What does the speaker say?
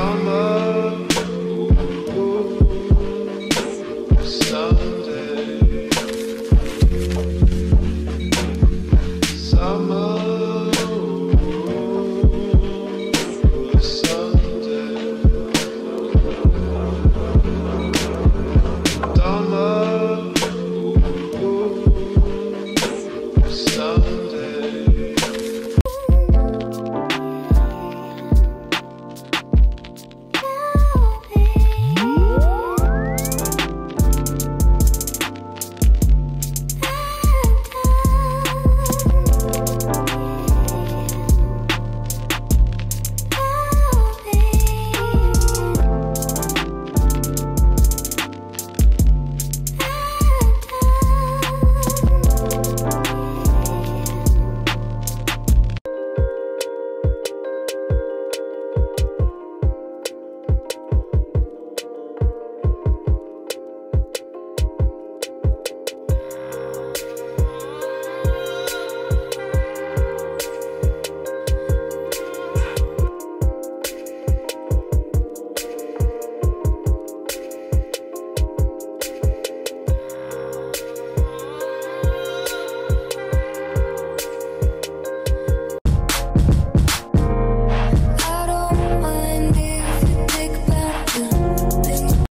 怎么